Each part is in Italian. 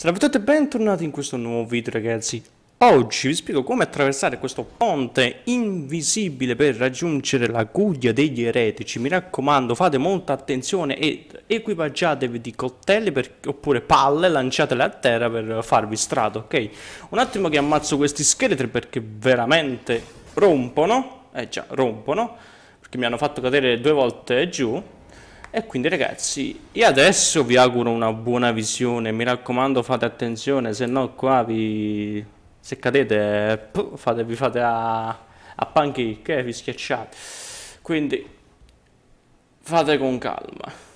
Salve a tutti e bentornati in questo nuovo video ragazzi. Oggi vi spiego come attraversare questo ponte invisibile per raggiungere la guglia degli eretici. Mi raccomando fate molta attenzione e equipaggiatevi di coltelli per, oppure palle lanciatele a terra per farvi strato ok? Un attimo che ammazzo questi scheletri perché veramente rompono. Eh già rompono perché mi hanno fatto cadere due volte giù e quindi ragazzi, io adesso vi auguro una buona visione, mi raccomando fate attenzione, se no qua vi... se cadete fate, vi fate a, a pancake, eh, vi schiacciate. Quindi fate con calma.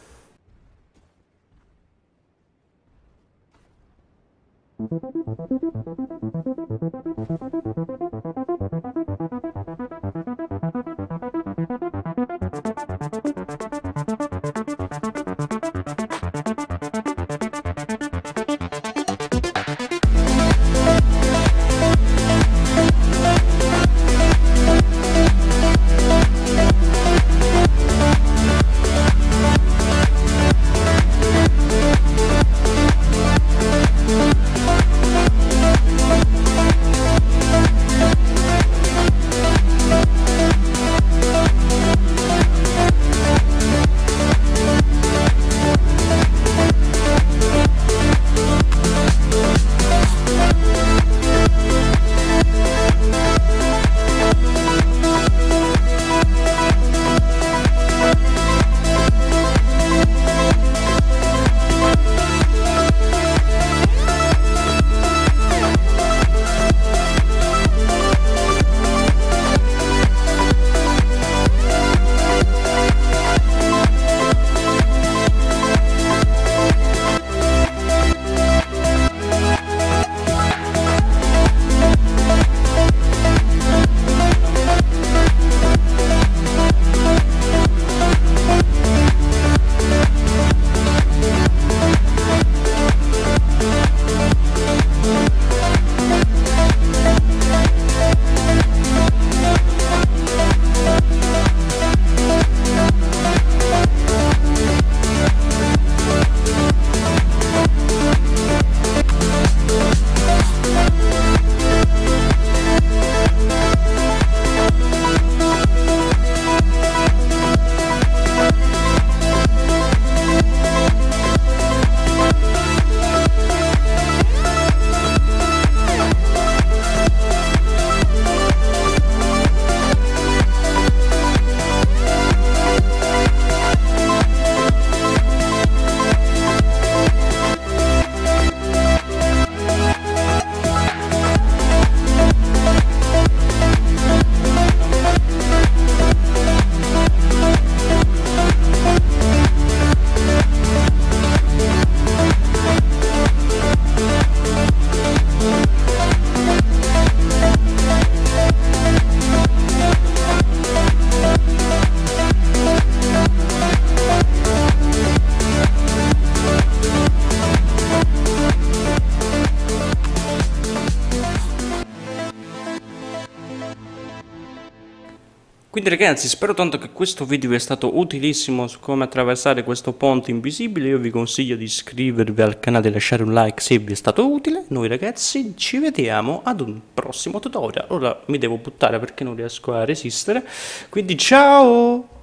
Quindi ragazzi spero tanto che questo video vi sia stato utilissimo su come attraversare questo ponte invisibile. Io vi consiglio di iscrivervi al canale e lasciare un like se vi è stato utile. Noi ragazzi ci vediamo ad un prossimo tutorial. Ora mi devo buttare perché non riesco a resistere. Quindi ciao!